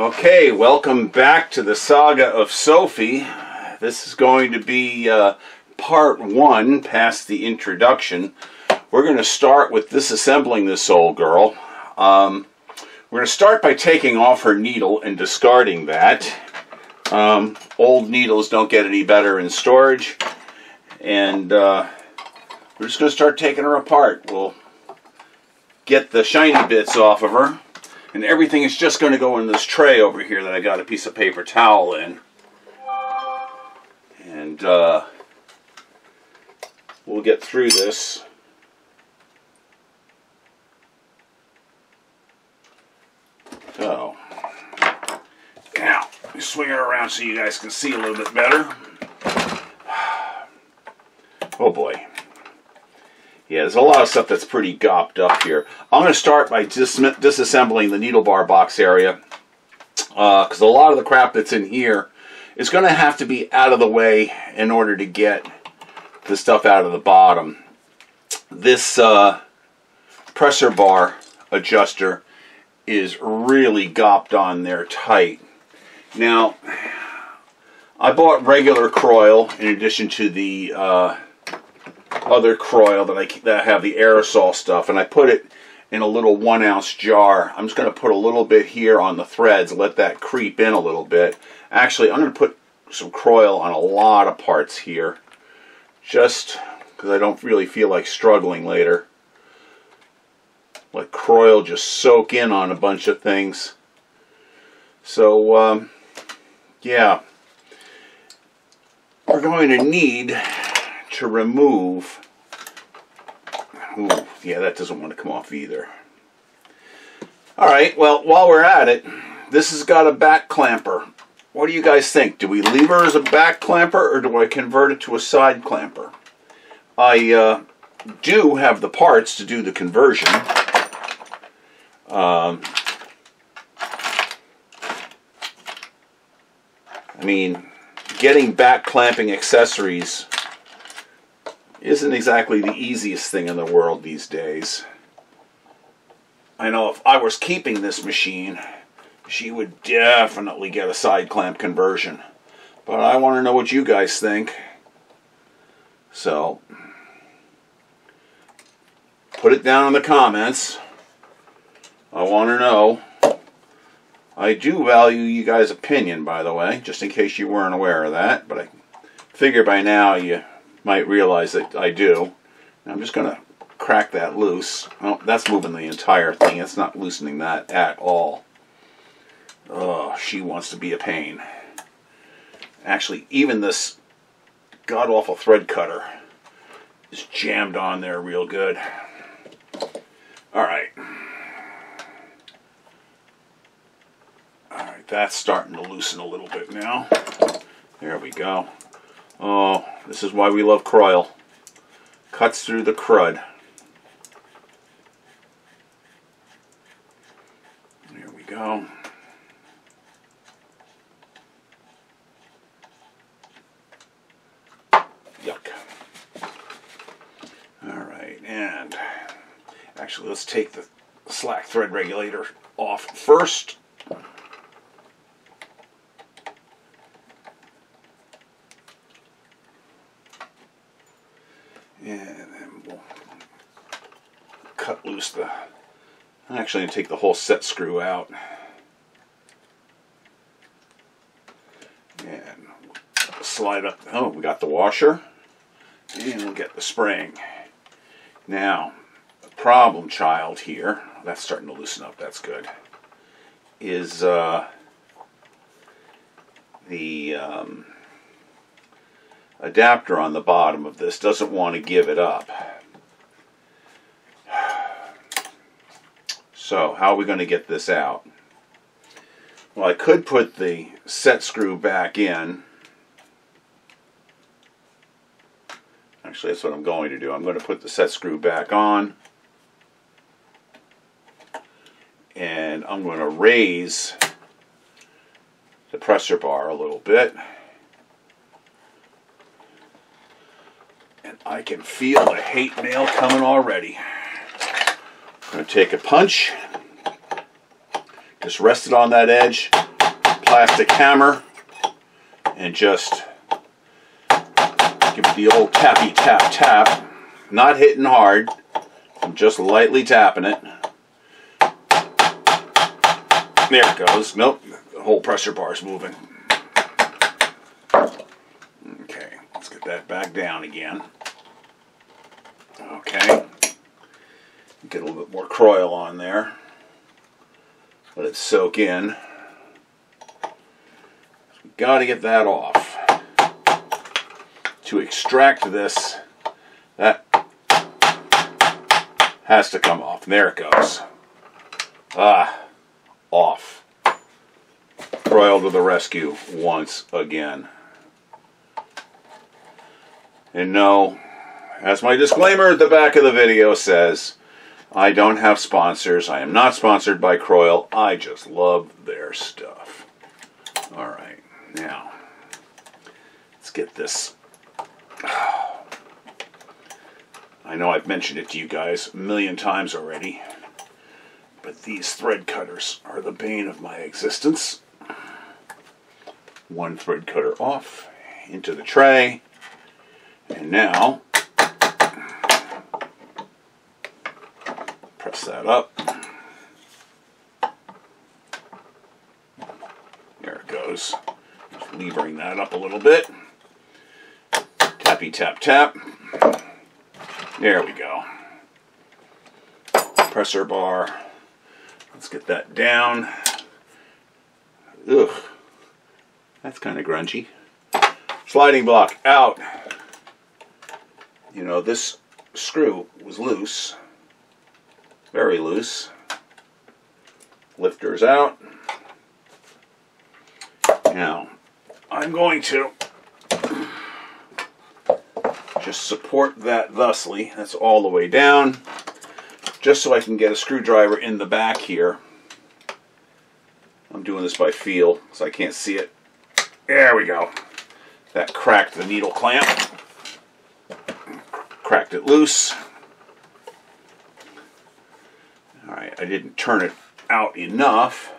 Okay, welcome back to the saga of Sophie. This is going to be uh, part one, past the introduction. We're going to start with disassembling this old girl. Um, we're going to start by taking off her needle and discarding that. Um, old needles don't get any better in storage. And uh, we're just going to start taking her apart. We'll get the shiny bits off of her. And everything is just going to go in this tray over here that I got a piece of paper towel in. And uh, we'll get through this. So, now, let me swing her around so you guys can see a little bit better. Oh boy. Yeah, there's a lot of stuff that's pretty gopped up here. I'm going to start by dis disassembling the needle bar box area because uh, a lot of the crap that's in here is going to have to be out of the way in order to get the stuff out of the bottom. This uh, pressure bar adjuster is really gopped on there tight. Now, I bought regular Kroil in addition to the uh, other Kroil that I, that I have the aerosol stuff, and I put it in a little one ounce jar. I'm just going to put a little bit here on the threads, let that creep in a little bit. Actually, I'm going to put some Kroil on a lot of parts here, just because I don't really feel like struggling later. Let Kroil just soak in on a bunch of things. So, um, yeah, we're going to need to remove, ooh, yeah, that doesn't want to come off either. All right, well, while we're at it, this has got a back clamper. What do you guys think? Do we leave her as a back clamper or do I convert it to a side clamper? I uh, do have the parts to do the conversion. Um, I mean, getting back clamping accessories isn't exactly the easiest thing in the world these days. I know if I was keeping this machine, she would definitely get a side clamp conversion. But I want to know what you guys think. So, put it down in the comments. I want to know. I do value you guys' opinion, by the way, just in case you weren't aware of that. But I figure by now you might realize that I do. I'm just going to crack that loose. Oh, that's moving the entire thing. It's not loosening that at all. Oh, she wants to be a pain. Actually, even this god-awful thread cutter is jammed on there real good. Alright. Alright, that's starting to loosen a little bit now. There we go. Oh, this is why we love Kroil. Cuts through the crud. There we go. Yuck. Alright, and actually let's take the slack thread regulator off first. And then we'll cut loose the, I'm actually going to take the whole set screw out. And slide up, oh, we got the washer. And we'll get the spring. Now, the problem child here, that's starting to loosen up, that's good, is uh, the um, adapter on the bottom of this doesn't want to give it up. So how are we going to get this out? Well, I could put the set screw back in. Actually, that's what I'm going to do. I'm going to put the set screw back on. And I'm going to raise the pressure bar a little bit. And I can feel the hate mail coming already. I'm going to take a punch, Just rest it on that edge, plastic hammer, and just give it the old tappy tap tap. Not hitting hard, I'm just lightly tapping it. There it goes. Nope, the whole pressure bar is moving. Okay, let's get that back down again. Okay. Get a little bit more Kroil on there. Let it soak in. We got to get that off. To extract this, that has to come off. There it goes. Ah, off. Kroil to the rescue once again. And no, as my disclaimer at the back of the video says, I don't have sponsors. I am not sponsored by Kroil. I just love their stuff. All right, now let's get this. I know I've mentioned it to you guys a million times already, but these thread cutters are the bane of my existence. One thread cutter off into the tray, and now that up. There it goes. Just levering that up a little bit. Tappy tap tap. There we go. Pressure bar. Let's get that down. Ugh. That's kind of grungy. Sliding block out. You know, this screw was loose very loose. Lifters out. Now, I'm going to just support that thusly. That's all the way down. Just so I can get a screwdriver in the back here. I'm doing this by feel, so I can't see it. There we go. That cracked the needle clamp. Cracked it loose. Alright, I didn't turn it out enough,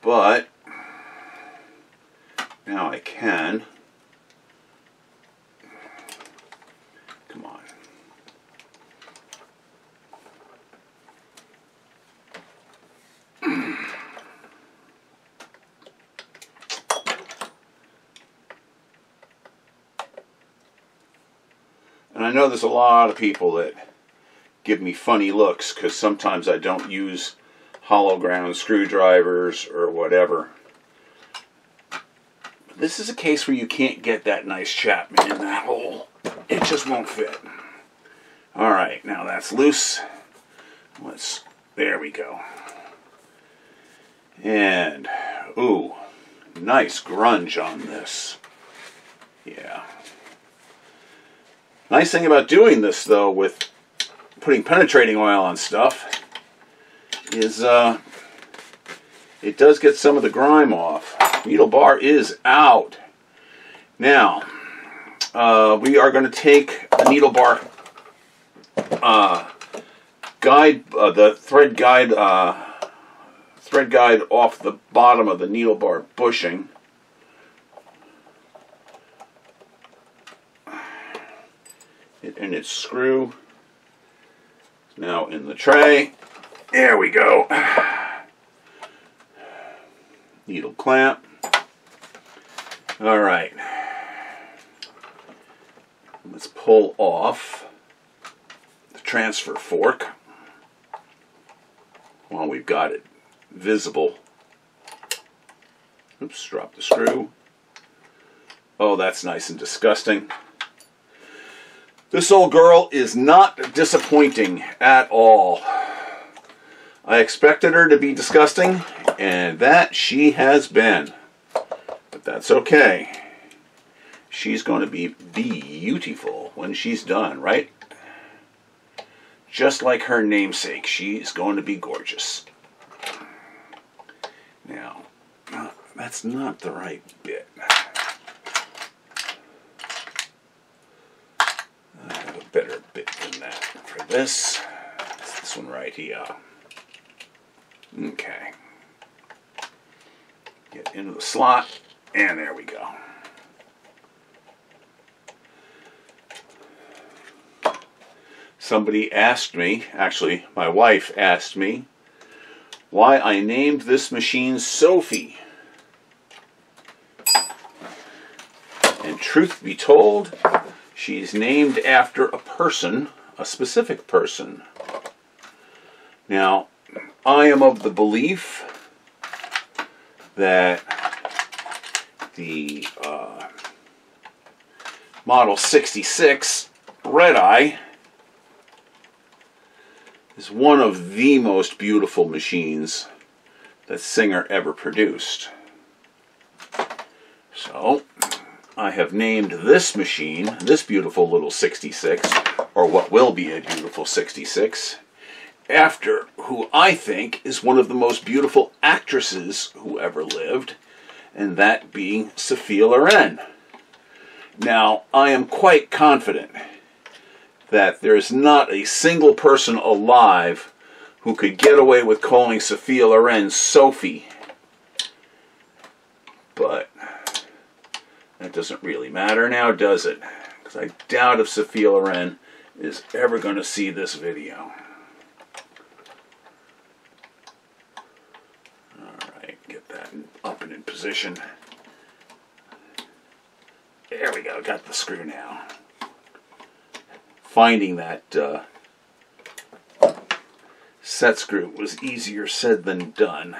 but now I can. Come on. And I know there's a lot of people that give me funny looks because sometimes I don't use hollow ground screwdrivers or whatever. This is a case where you can't get that nice Chapman in that hole. It just won't fit. Alright, now that's loose. Let's, there we go. And, ooh, nice grunge on this. Yeah. Nice thing about doing this though with putting penetrating oil on stuff is uh, it does get some of the grime off. Needle bar is out. Now, uh, we are going to take the needle bar uh, guide, uh, the thread guide, uh, thread guide off the bottom of the needle bar bushing. and its screw now in the tray. There we go. Needle clamp. All right. Let's pull off the transfer fork while we've got it visible. Oops, drop the screw. Oh, that's nice and disgusting. This old girl is not disappointing at all. I expected her to be disgusting, and that she has been. But that's okay. She's going to be beautiful when she's done, right? Just like her namesake, she's going to be gorgeous. Now, that's not the right bit. better bit than that for this. It's this one right here. Okay. Get into the slot, and there we go. Somebody asked me, actually, my wife asked me, why I named this machine Sophie. And truth be told, she's named after a person, a specific person. Now, I am of the belief that the uh, Model 66 Red Eye is one of the most beautiful machines that Singer ever produced. So, I have named this machine, this beautiful little 66, or what will be a beautiful 66, after who I think is one of the most beautiful actresses who ever lived, and that being Sophia Loren. Now, I am quite confident that there's not a single person alive who could get away with calling Sophia Loren Sophie. But that doesn't really matter now, does it? Because I doubt if Sophia Loren is ever going to see this video. Alright, get that up and in position. There we go, got the screw now finding that uh, set screw was easier said than done.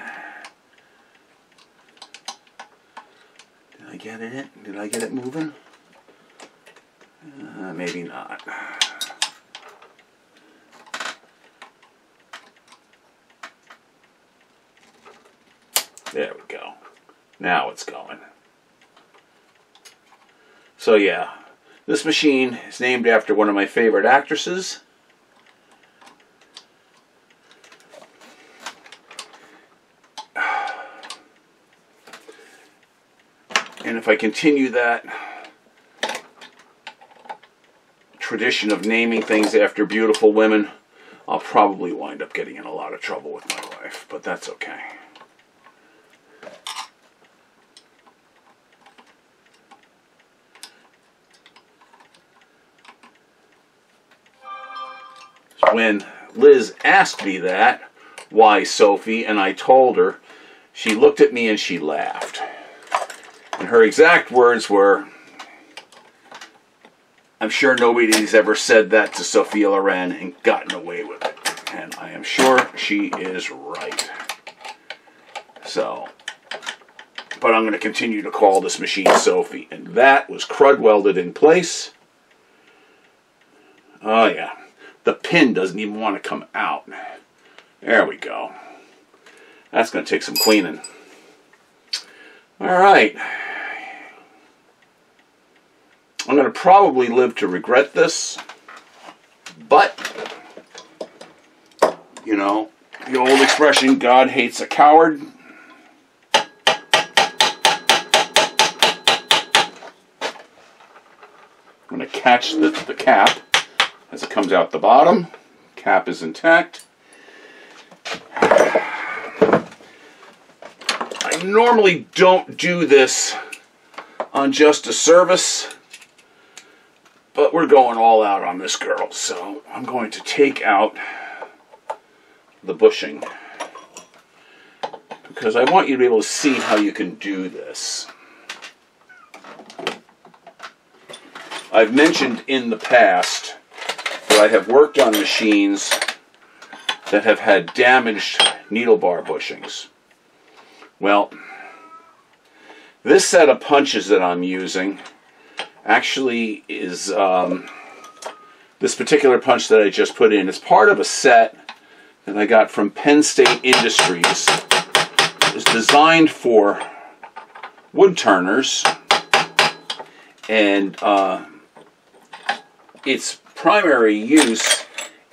Did I get it? Did I get it moving? Uh, maybe not. There we go. Now it's going. So yeah, this machine is named after one of my favorite actresses. And if I continue that tradition of naming things after beautiful women, I'll probably wind up getting in a lot of trouble with my wife, but that's okay. When Liz asked me that, why Sophie, and I told her, she looked at me and she laughed. And her exact words were, I'm sure nobody's ever said that to Sophia Loren and gotten away with it. And I am sure she is right. So, but I'm going to continue to call this machine Sophie. And that was crud welded in place. Oh, yeah the pin doesn't even want to come out. There we go. That's going to take some cleaning. All right. I'm going to probably live to regret this, but, you know, the old expression, God hates a coward. I'm going to catch the, the cap as it comes out the bottom. Cap is intact. I normally don't do this on just a service, but we're going all out on this girl, so I'm going to take out the bushing because I want you to be able to see how you can do this. I've mentioned in the past but I have worked on machines that have had damaged needle bar bushings. Well, this set of punches that I'm using actually is um, this particular punch that I just put in. It's part of a set that I got from Penn State Industries. It's designed for wood turners and uh, it's primary use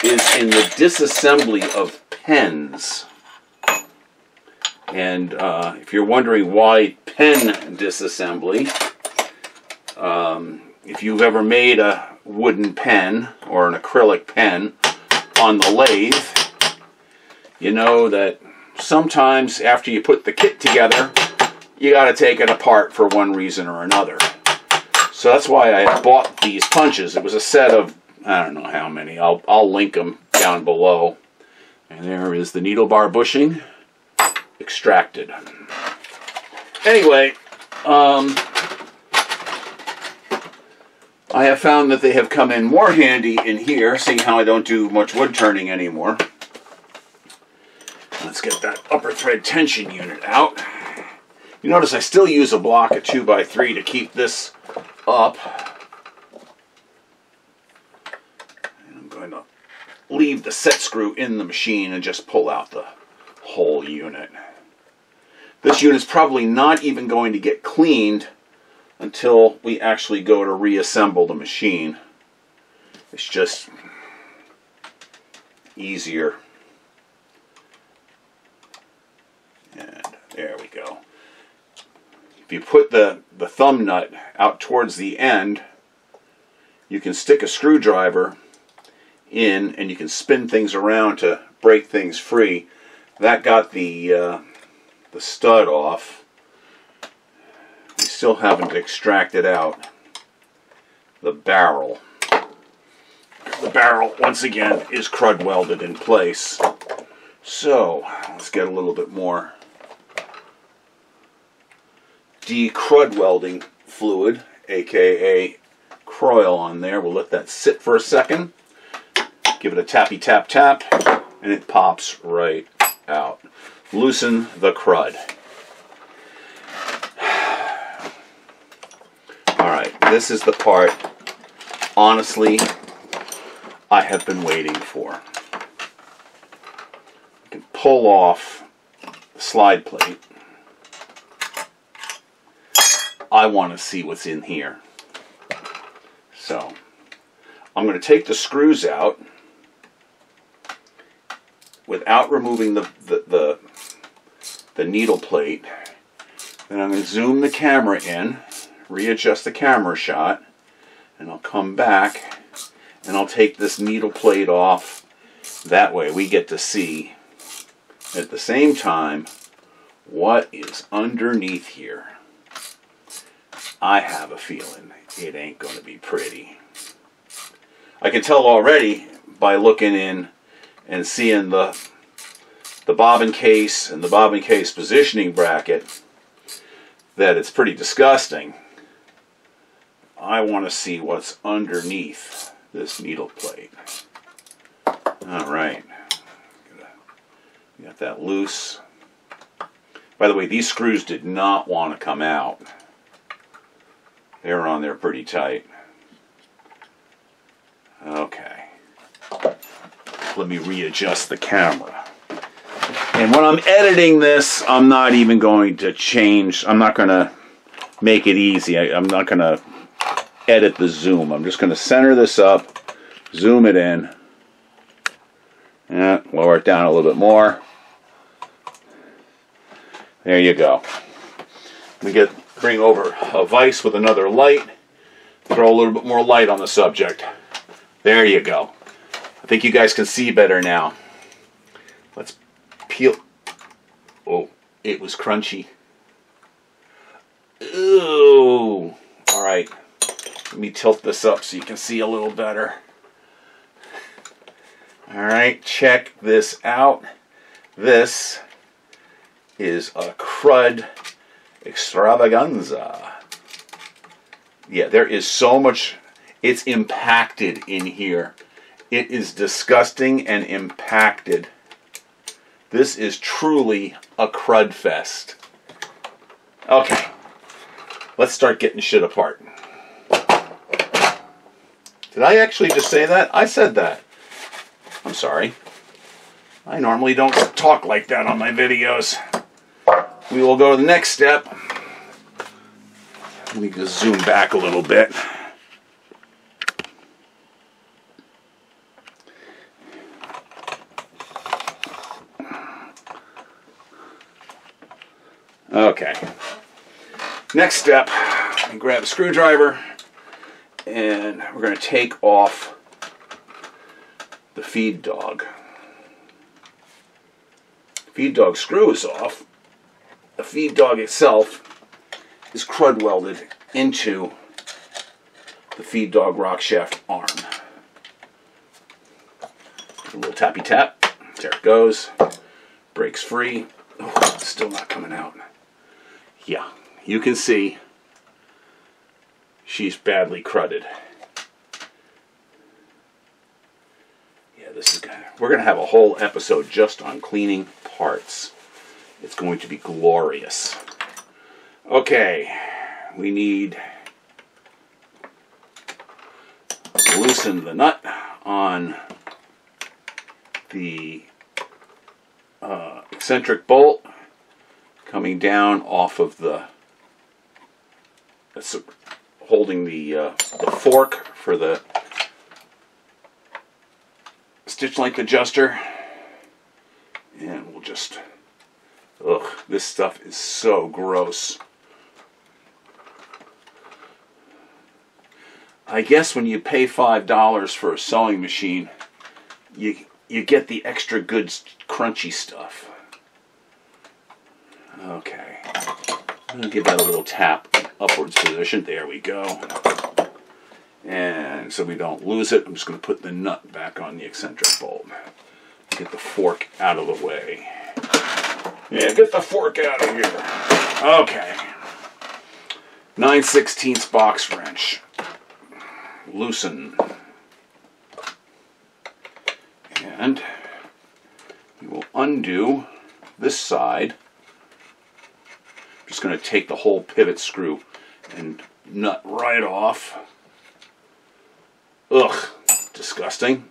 is in the disassembly of pens. And uh, if you're wondering why pen disassembly, um, if you've ever made a wooden pen or an acrylic pen on the lathe, you know that sometimes after you put the kit together, you got to take it apart for one reason or another. So that's why I bought these punches. It was a set of, I don't know how many. I'll, I'll link them down below. And there is the needle bar bushing extracted. Anyway, um, I have found that they have come in more handy in here, seeing how I don't do much wood turning anymore. Let's get that upper thread tension unit out. You notice I still use a block of 2x3 to keep this up. And I'm going to leave the set screw in the machine and just pull out the whole unit. This unit's probably not even going to get cleaned until we actually go to reassemble the machine. It's just easier. And there we go. If you put the, the thumb nut out towards the end, you can stick a screwdriver in and you can spin things around to break things free. That got the, uh, the stud off We still haven't extracted out the barrel. The barrel, once again, is crud welded in place. So, let's get a little bit more de-crud welding fluid, aka Kroil on there. We'll let that sit for a second. Give it a tappy tap tap, and it pops right out. Loosen the crud. All right, this is the part, honestly, I have been waiting for. You can pull off the slide plate. I want to see what's in here. So, I'm going to take the screws out without removing the, the, the, the needle plate. Then I'm going to zoom the camera in readjust the camera shot, and I'll come back and I'll take this needle plate off. That way we get to see at the same time what is underneath here. I have a feeling it ain't going to be pretty. I can tell already by looking in and seeing the the bobbin case and the bobbin case positioning bracket that it's pretty disgusting. I want to see what's underneath this needle plate. All right. Got that loose. By the way, these screws did not want to come out. They were on there pretty tight. Okay. Let me readjust the camera. And when I'm editing this, I'm not even going to change. I'm not going to make it easy. I, am not going to edit the zoom. I'm just going to center this up, zoom it in, and lower it down a little bit more. There you go. We get bring over a vise with another light, throw a little bit more light on the subject. There you go. Think you guys can see better now. Let's peel. Oh, it was crunchy. Ooh. All right. Let me tilt this up so you can see a little better. Alright, check this out. This is a crud extravaganza. Yeah, there is so much, it's impacted in here. It is disgusting and impacted. This is truly a crud fest. Okay, let's start getting shit apart. Did I actually just say that? I said that. I'm sorry. I normally don't talk like that on my videos. We will go to the next step. Me just zoom back a little bit. Okay. Next step, grab a screwdriver and we're going to take off the feed dog. feed dog screw is off, the feed dog itself is crud welded into the feed dog rock shaft arm. A little tappy tap. There it goes. Breaks free. Oh, still not coming out. Yeah, you can see she's badly crudded. Yeah, this is gonna, we're gonna have a whole episode just on cleaning parts. It's going to be glorious. Okay, we need loosen the nut on the uh, eccentric bolt coming down off of the holding the uh, the fork for the stitch length adjuster. And we'll just ugh this stuff is so gross. I guess when you pay five dollars for a sewing machine you you get the extra good crunchy stuff. Okay I'm gonna give that a little tap upwards position there we go and so we don't lose it, I'm just going to put the nut back on the eccentric bolt. Get the fork out of the way. Yeah, get the fork out of here. Okay. 9 16 box wrench. Loosen. And we will undo this side. Just going to take the whole pivot screw and nut right off. Ugh, disgusting.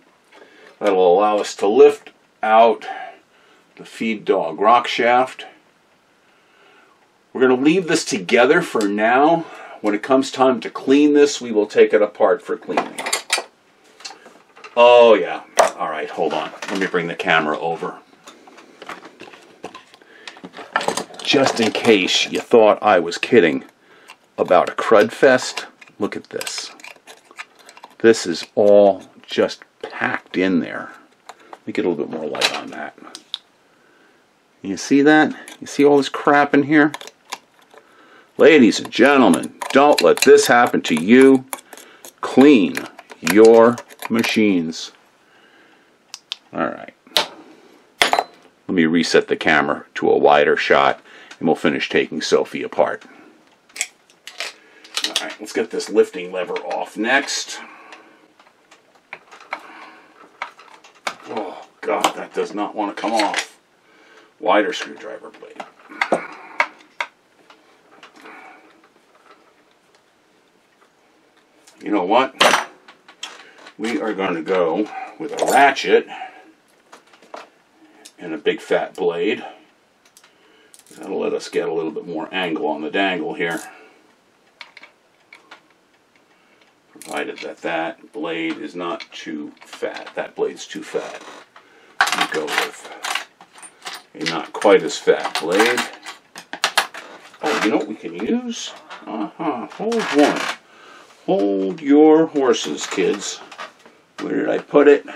That'll allow us to lift out the feed dog rock shaft. We're going to leave this together for now. When it comes time to clean this, we will take it apart for cleaning. Oh yeah. All right, hold on. Let me bring the camera over. Just in case you thought I was kidding about a crud fest, look at this. This is all just packed in there. Let me get a little bit more light on that. You see that? You see all this crap in here? Ladies and gentlemen, don't let this happen to you. Clean your machines. Alright. Let me reset the camera to a wider shot and we'll finish taking Sophie apart. Alright, let's get this lifting lever off next. Oh, God, that does not want to come off. Wider screwdriver blade. You know what? We are going to go with a ratchet and a big fat blade. That'll let us get a little bit more angle on the dangle here. Provided that that blade is not too fat. That blade's too fat we go with a not quite as fat blade. Oh, you know what we can use? Uh-huh. Hold one. Hold your horses, kids. Where did I put it?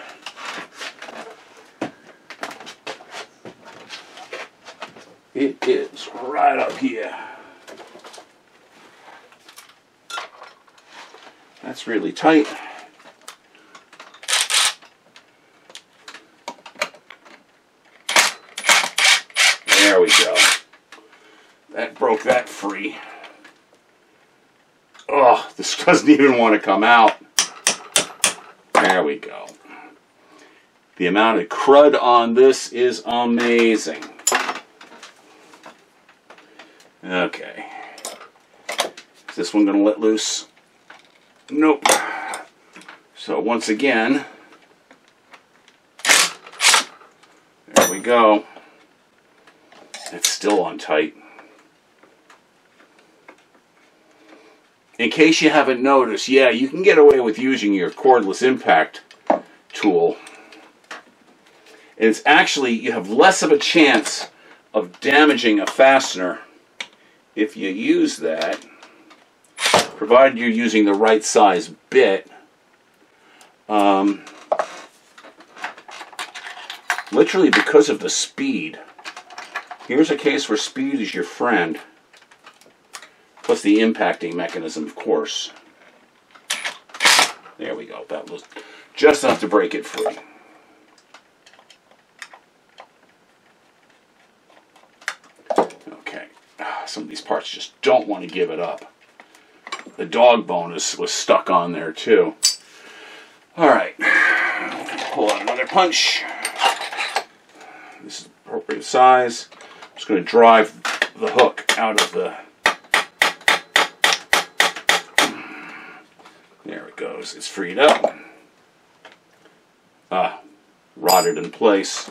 It is right up here. That's really tight. There we go. That broke that free. Oh, this doesn't even want to come out. There we go. The amount of crud on this is amazing. Okay. Is this one going to let loose? Nope. So once again, there we go. It's still on tight. in case you haven't noticed, yeah, you can get away with using your cordless impact tool. And it's actually, you have less of a chance of damaging a fastener if you use that, provided you're using the right size bit. Um, literally because of the speed Here's a case where speed is your friend. Plus the impacting mechanism, of course. There we go. That was just enough to break it free. Okay. Ah, some of these parts just don't want to give it up. The dog bone is, was stuck on there too. All right. Pull out another punch. This is appropriate size. I'm just going to drive the hook out of the There it goes. It's freed up. Ah, rotted in place.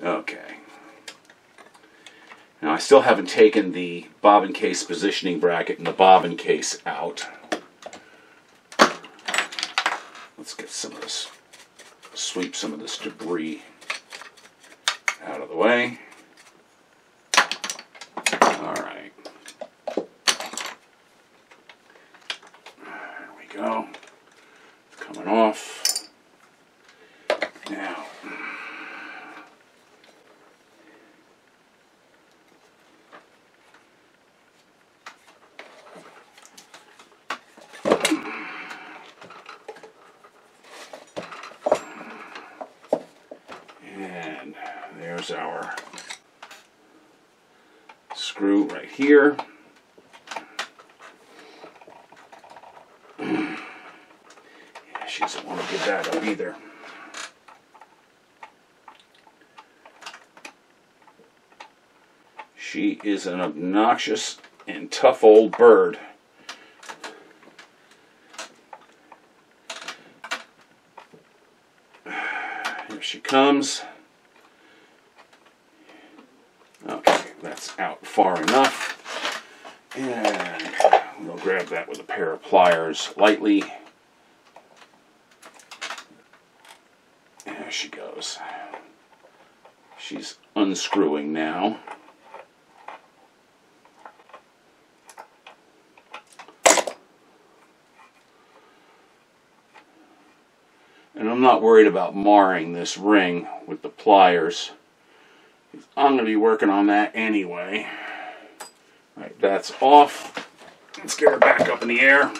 Okay. Now I still haven't taken the bobbin case positioning bracket and the bobbin case out. Let's get some of this, sweep some of this debris out of the way. All right. There we go. It's coming off. Now, and there's our screw right here. Yeah, she doesn't want to give that up either. She is an obnoxious and tough old bird. Here she comes. Okay, that's out far enough. And we'll grab that with a pair of pliers lightly. There she goes. She's unscrewing now. And I'm not worried about marring this ring with the pliers. I'm going to be working on that anyway. All right, that's off. Let's get her back up in the air.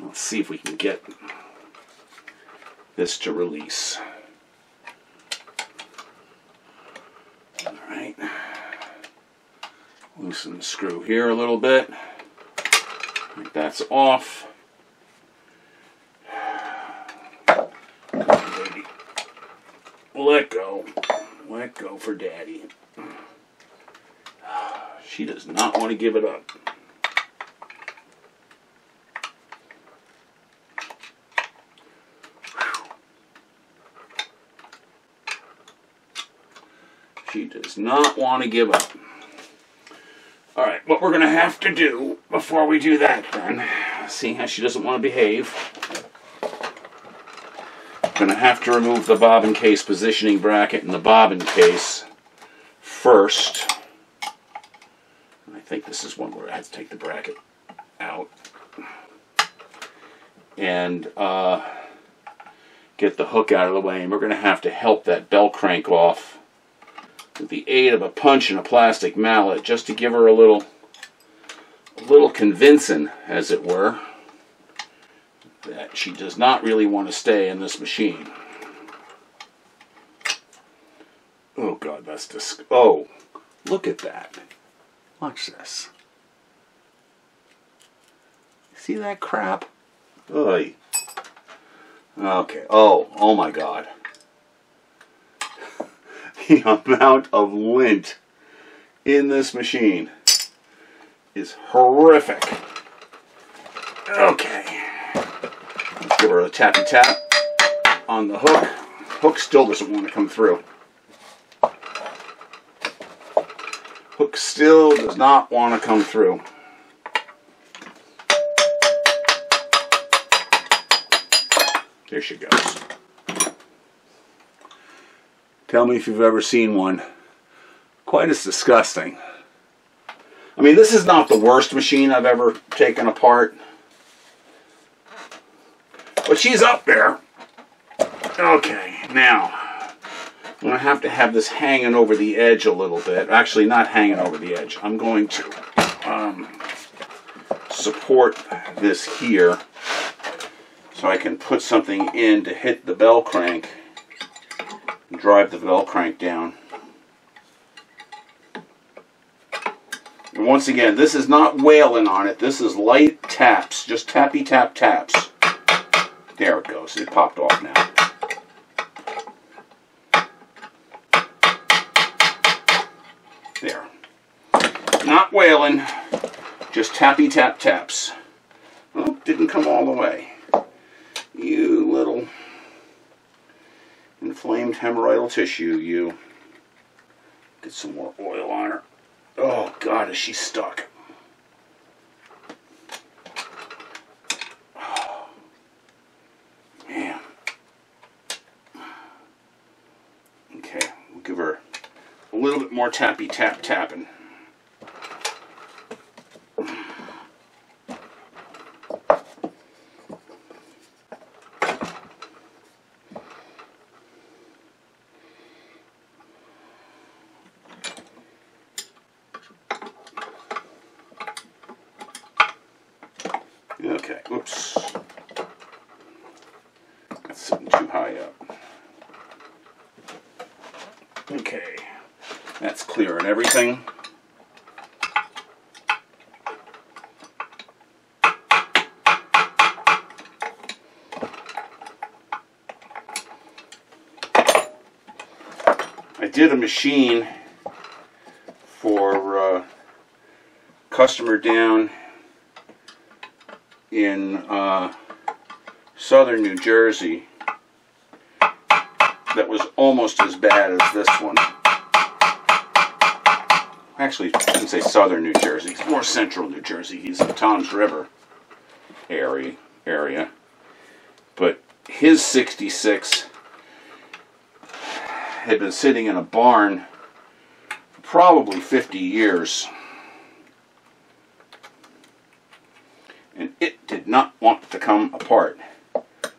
Let's see if we can get this to release. All right. Loosen the screw here a little bit. That's off. Come on, baby. Let go. Let go for daddy. She does not want to give it up. She does not want to give up. All right, what we're going to have to do before we do that then, seeing how she doesn't want to behave, going to have to remove the bobbin case positioning bracket and the bobbin case first. I think this is one where I have to take the bracket out and uh, get the hook out of the way. And we're going to have to help that bell crank off with the aid of a punch and a plastic mallet just to give her a little, a little convincing, as it were she does not really want to stay in this machine. Oh god, that's dis- Oh, look at that. Watch this. See that crap? Oy. Okay. Oh, oh my god. the amount of lint in this machine is horrific. Okay. Her a tappy tap on the hook. Hook still doesn't want to come through. Hook still does not want to come through. There she goes. Tell me if you've ever seen one quite as disgusting. I mean, this is not the worst machine I've ever taken apart. But she's up there. Okay, now I'm going to have to have this hanging over the edge a little bit. Actually, not hanging over the edge. I'm going to um, support this here so I can put something in to hit the bell crank and drive the bell crank down. And once again, this is not wailing on it. This is light taps, just tappy tap taps. There it goes. It popped off now. There. Not wailing, just tappy tap taps. Oh, didn't come all the way. You little inflamed hemorrhoidal tissue, you. Get some more oil on her. Oh, God, is she stuck. Oh, man. Okay, we'll give her a little bit more tappy tap tapping. Okay, oops. That's sitting too high up. Okay, that's clearing everything. I did a machine for uh, customer down in uh, southern New Jersey that was almost as bad as this one. Actually, I shouldn't say southern New Jersey. It's more central New Jersey. He's in Toms River area. area. But his 66 had been sitting in a barn for probably 50 years. and it did not want to come apart.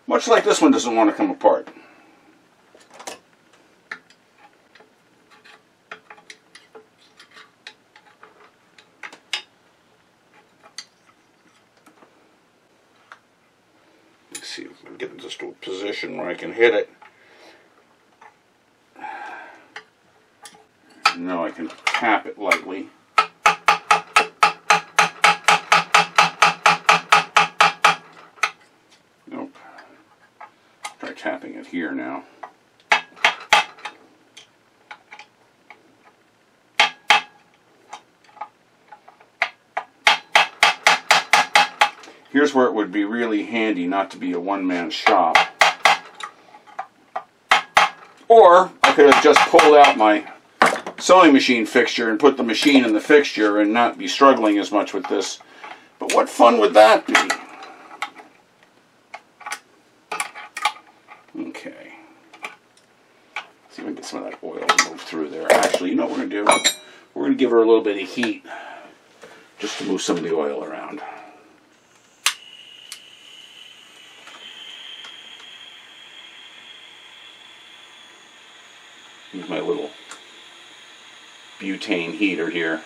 Much like this one doesn't want to come apart. Let's see if I can get this to a position where I can hit it. Now I can tap it lightly. Nope. Try tapping it here now. Here's where it would be really handy not to be a one-man shop. Or I could have just pulled out my sewing machine fixture and put the machine in the fixture and not be struggling as much with this. But what fun would that be? Okay. See if can get some of that oil to move through there. Actually, you know what we're going to do? We're going to give her a little bit of heat just to move some of the oil around. Use my little butane heater here.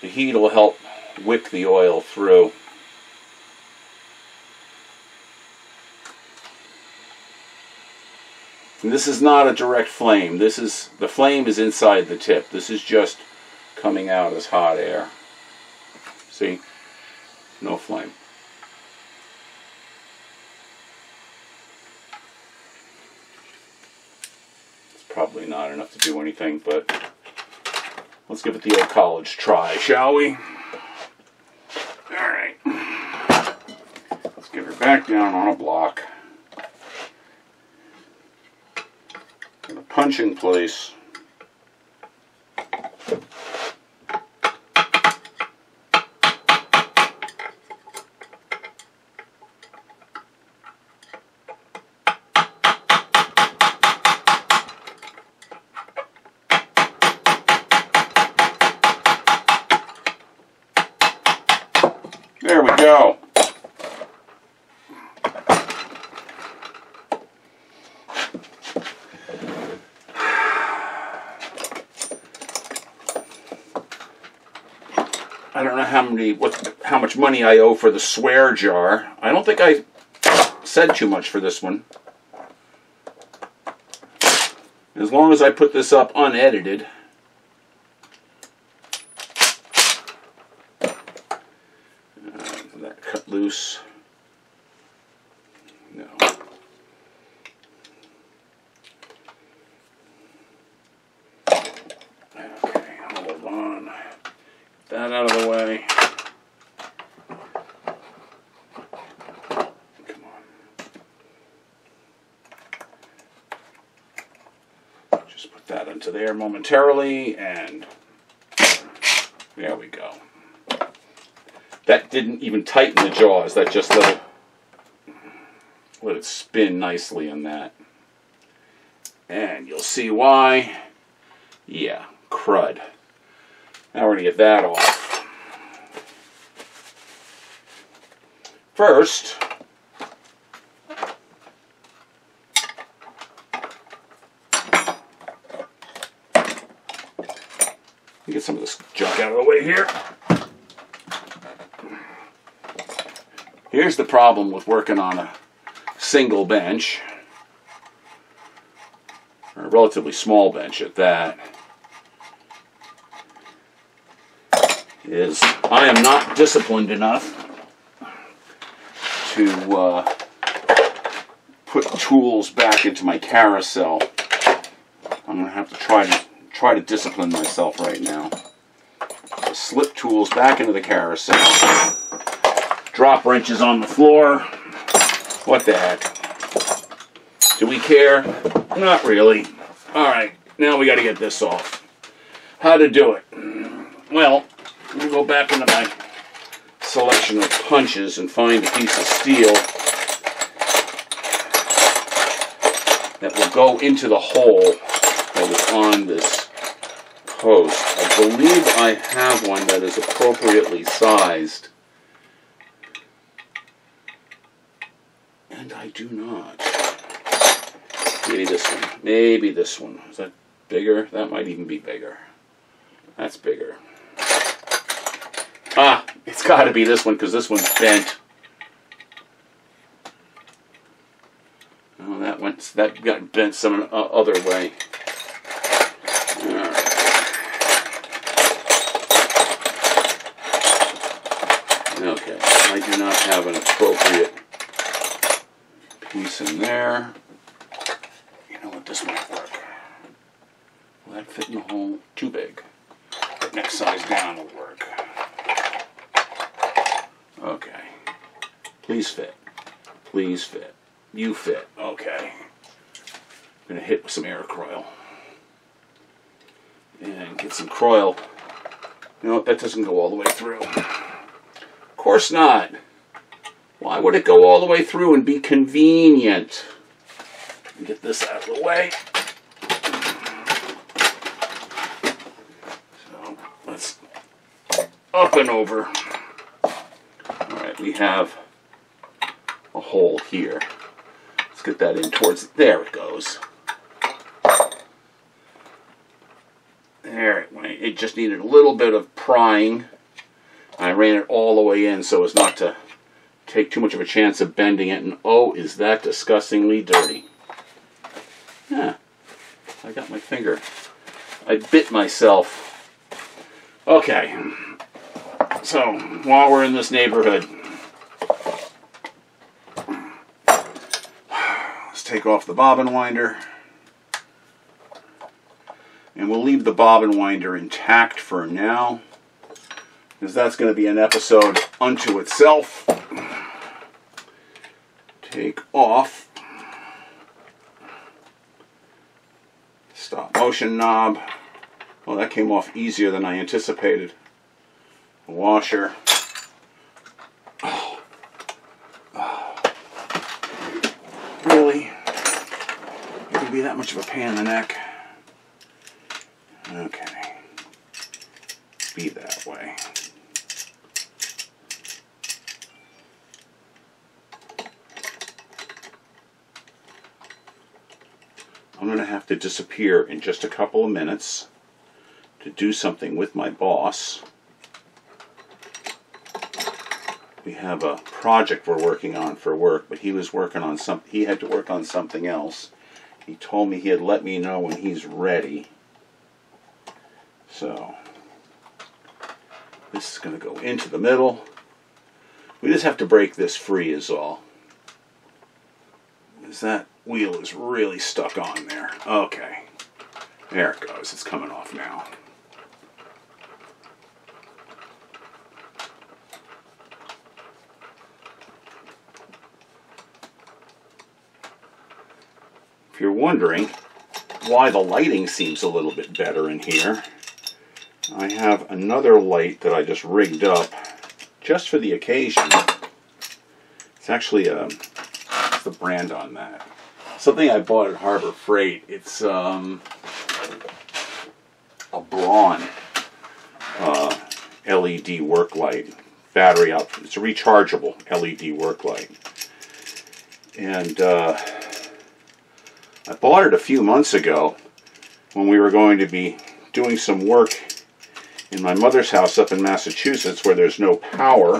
The heat will help wick the oil through. And this is not a direct flame. This is the flame is inside the tip. This is just coming out as hot air. See? No flame. It's probably not enough to do anything, but let's give it the old college try, shall we? Alright. Let's get her back down on a block. Gonna punch in place. There we go. I don't know how many what how much money I owe for the swear jar. I don't think I said too much for this one. As long as I put this up unedited. Uh, that cut loose. No. Okay, hold on. Get that out of the way. Come on. Just put that into there momentarily, and there we go. That didn't even tighten the jaws. That just let it let it spin nicely in that. And you'll see why. Yeah, crud. Now we're going to get that off. First, get some of this junk out of the way here. Here's the problem with working on a single bench, or a relatively small bench at that, is I am not disciplined enough to uh, put tools back into my carousel. I'm going to have to try to try to discipline myself right now. Tools back into the carousel. Drop wrenches on the floor. What the heck? Do we care? Not really. Alright, now we got to get this off. How to do it? Well, go back into my selection of punches and find a piece of steel that will go into the hole that is on this post. I believe I have one that is appropriately sized. And I do not. Maybe this one. Maybe this one. Is that bigger? That might even be bigger. That's bigger. Ah, it's got to be this one because this one's bent. Oh, that went. That got bent some other way. All right. Okay, I do not have an appropriate in there. You know what? This might work. Will that fit in the hole? Too big. Next size down will work. Okay. Please fit. Please fit. You fit. Okay. I'm gonna hit with some Aero Kroil. And get some Kroil. You know what? That doesn't go all the way through. Of course not. Why would it go all the way through and be convenient? Get this out of the way. So let's up and over. Alright, we have a hole here. Let's get that in towards, there it goes. There it went. It just needed a little bit of prying. I ran it all the way in so as not to take too much of a chance of bending it. And oh, is that disgustingly dirty. Yeah, I got my finger. I bit myself. Okay, so while we're in this neighborhood, let's take off the bobbin winder. And we'll leave the bobbin winder intact for now, because that's going to be an episode unto itself. Take off stop motion knob. Well, that came off easier than I anticipated. Washer. Oh. Oh. Really? It could be that much of a pain in the neck. Okay. Be that way. I'm going to disappear in just a couple of minutes to do something with my boss. we have a project we're working on for work, but he was working on some. He had to work on something else. He told me he had let me know when he's ready. So this is going to go into the middle. We just have to break this free is all. Is that wheel is really stuck on there. Okay. There it goes. It's coming off now. If you're wondering why the lighting seems a little bit better in here, I have another light that I just rigged up just for the occasion. It's actually a, the brand on that? Something I bought at Harbor Freight. It's um, a Braun uh, LED work light, battery out. It's a rechargeable LED work light. And uh, I bought it a few months ago when we were going to be doing some work in my mother's house up in Massachusetts where there's no power.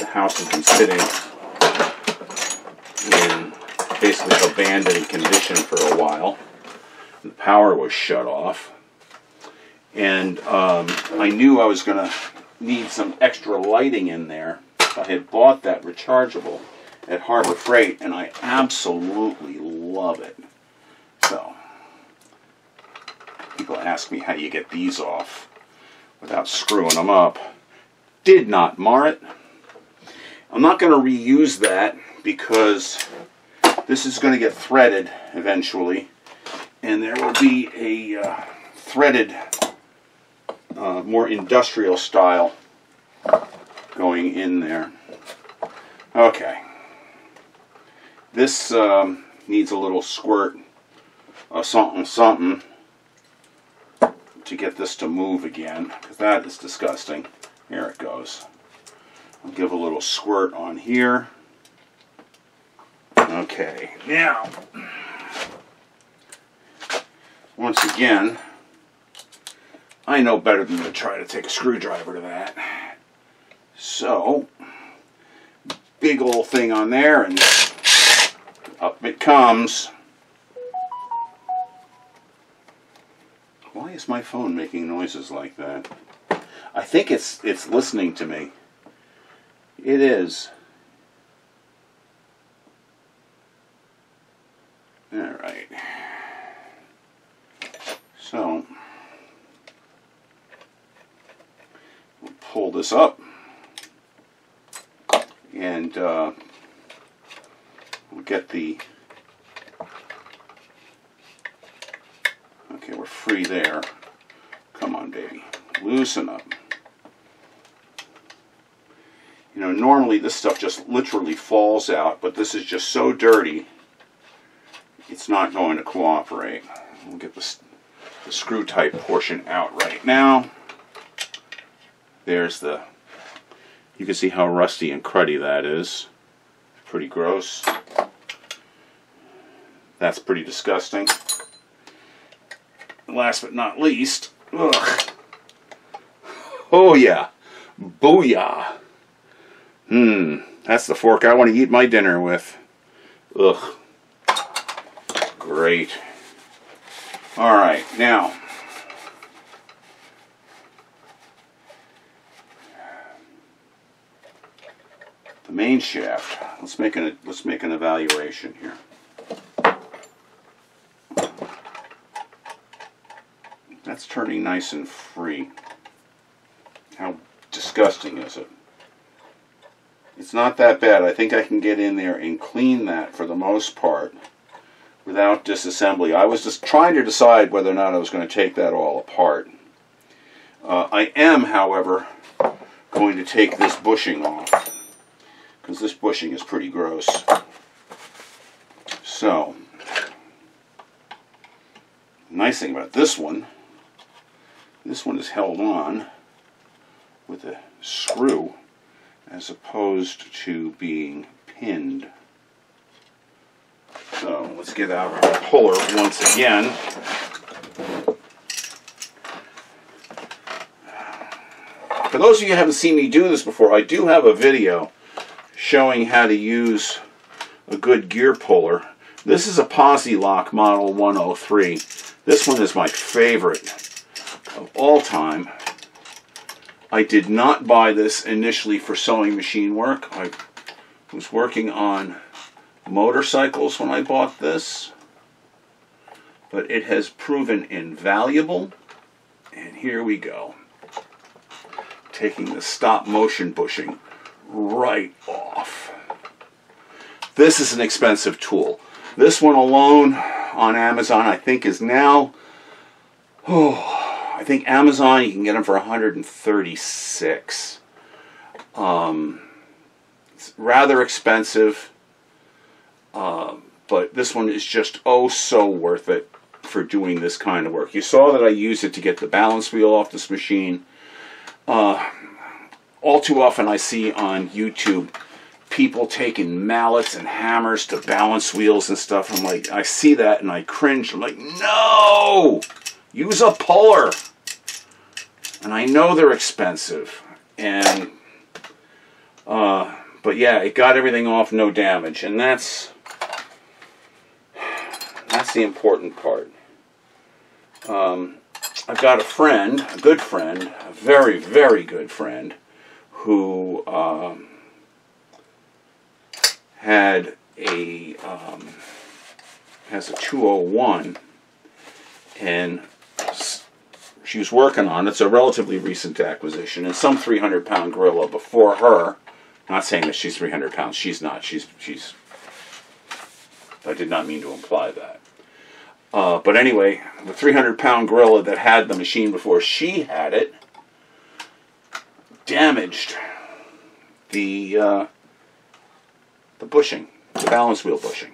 The house has been sitting in basically abandoned condition for a while. The power was shut off. And um, I knew I was going to need some extra lighting in there. I had bought that rechargeable at Harbor Freight, and I absolutely love it. So, people ask me how you get these off without screwing them up. Did not mar it. I'm not going to reuse that because this is going to get threaded eventually, and there will be a uh, threaded, uh, more industrial style going in there. Okay. This um, needs a little squirt of something something to get this to move again, because that is disgusting. Here it goes. I'll give a little squirt on here. Okay, now, once again, I know better than to try to take a screwdriver to that. So, big old thing on there, and up it comes. Why is my phone making noises like that? I think it's it's listening to me. It is. All right. So we'll pull this up and uh, we'll get the Okay, we're free there. Come on, baby. Loosen up. You know, normally this stuff just literally falls out, but this is just so dirty, it's not going to cooperate. We'll get the, the screw type portion out right now. There's the, you can see how rusty and cruddy that is. Pretty gross. That's pretty disgusting last but not least, ugh. Oh yeah, booyah. Hmm, that's the fork I want to eat my dinner with. Ugh. Great. All right, now. Main shaft. Let's make an let's make an evaluation here. That's turning nice and free. How disgusting is it? It's not that bad. I think I can get in there and clean that for the most part without disassembly. I was just trying to decide whether or not I was going to take that all apart. Uh, I am, however, going to take this bushing off because this bushing is pretty gross. So, nice thing about this one this one is held on with a screw as opposed to being pinned. So let's get out our puller once again. For those of you who haven't seen me do this before, I do have a video showing how to use a good gear puller. This is a Posi-Lock Model 103. This one is my favorite of all time. I did not buy this initially for sewing machine work. I was working on motorcycles when I bought this, but it has proven invaluable. And here we go. Taking the stop motion bushing right off. This is an expensive tool. This one alone on Amazon I think is now, oh, I think Amazon you can get them for 136. Um, it's rather expensive, uh, but this one is just oh so worth it for doing this kind of work. You saw that I use it to get the balance wheel off this machine. Uh, all too often I see on YouTube people taking mallets and hammers to balance wheels and stuff. I'm like, I see that and I cringe. I'm like, no! Use a puller. And I know they're expensive. And, uh, but yeah, it got everything off no damage. And that's, that's the important part. Um, I've got a friend, a good friend, a very, very good friend, who um, had a um, has a 201 and she was working on. It's a relatively recent acquisition, and some 300 pound gorilla before her. Not saying that she's 300 pounds. She's not. She's she's. I did not mean to imply that. Uh, but anyway, the 300 pound gorilla that had the machine before she had it damaged the uh, the bushing, the balance wheel bushing.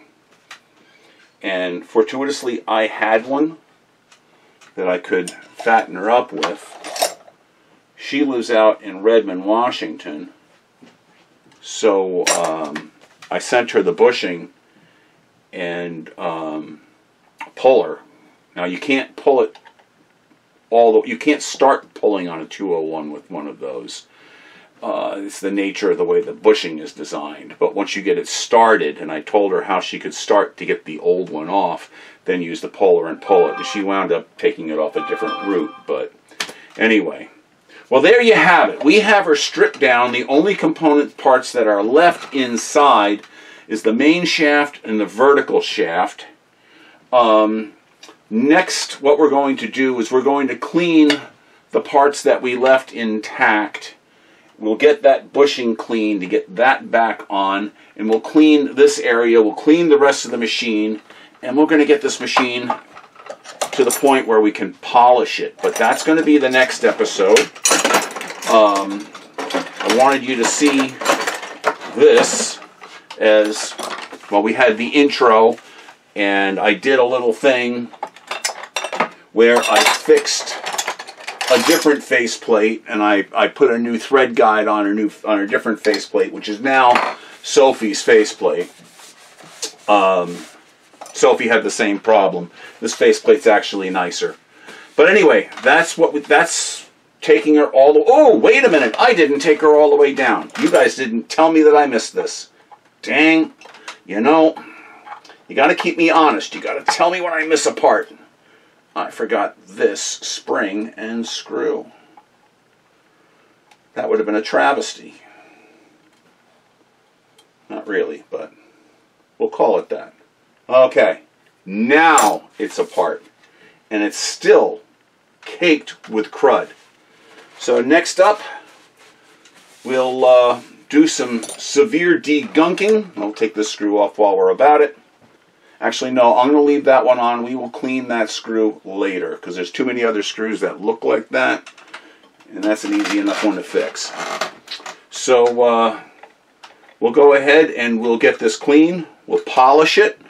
And fortuitously, I had one that I could fatten her up with. She lives out in Redmond, Washington. So um, I sent her the bushing and um, puller. Now you can't pull it all the, you can't start pulling on a 201 with one of those. Uh, it's the nature of the way the bushing is designed. But once you get it started, and I told her how she could start to get the old one off, then use the puller and pull it. She wound up taking it off a different route. But anyway, well, there you have it. We have her stripped down. The only component parts that are left inside is the main shaft and the vertical shaft. Um, next, what we're going to do is we're going to clean the parts that we left intact We'll get that bushing clean to get that back on, and we'll clean this area, we'll clean the rest of the machine, and we're going to get this machine to the point where we can polish it. But that's going to be the next episode. Um, I wanted you to see this as, well, we had the intro, and I did a little thing where I fixed a different faceplate, and I, I put a new thread guide on a new on a different faceplate, which is now Sophie's faceplate. Um, Sophie had the same problem. This faceplate's actually nicer. But anyway, that's what we, that's taking her all the. Oh, wait a minute! I didn't take her all the way down. You guys didn't tell me that I missed this. Dang! You know, you got to keep me honest. You got to tell me when I miss a part. I forgot this spring and screw. That would have been a travesty. Not really, but we'll call it that. Okay, now it's apart. And it's still caked with crud. So next up, we'll uh, do some severe degunking. I'll take this screw off while we're about it. Actually, no, I'm going to leave that one on. We will clean that screw later because there's too many other screws that look like that. And that's an easy enough one to fix. So uh, we'll go ahead and we'll get this clean. We'll polish it.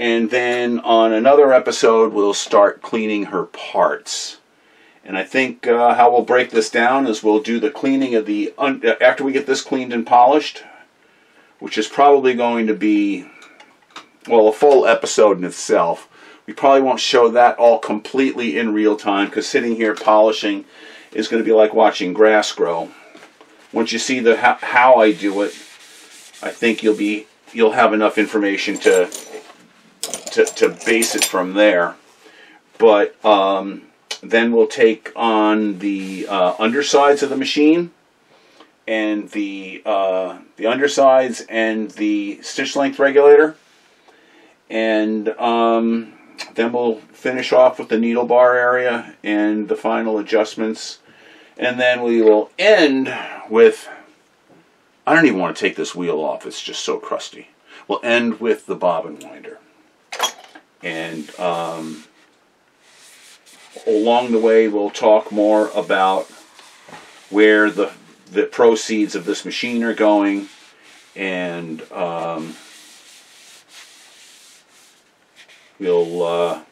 And then on another episode, we'll start cleaning her parts. And I think uh, how we'll break this down is we'll do the cleaning of the, after we get this cleaned and polished, which is probably going to be well, a full episode in itself. We probably won't show that all completely in real time because sitting here polishing is going to be like watching grass grow. Once you see the how, how I do it, I think you'll be you'll have enough information to to, to base it from there. But um, then we'll take on the uh, undersides of the machine and the uh, the undersides and the stitch length regulator, and um, then we'll finish off with the needle bar area and the final adjustments, and then we will end with. I don't even want to take this wheel off; it's just so crusty. We'll end with the bobbin winder, and um, along the way we'll talk more about where the the proceeds of this machine are going, and um, we'll uh,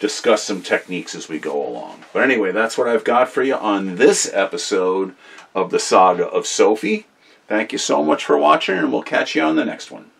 discuss some techniques as we go along. But anyway, that's what I've got for you on this episode of the Saga of Sophie. Thank you so much for watching, and we'll catch you on the next one.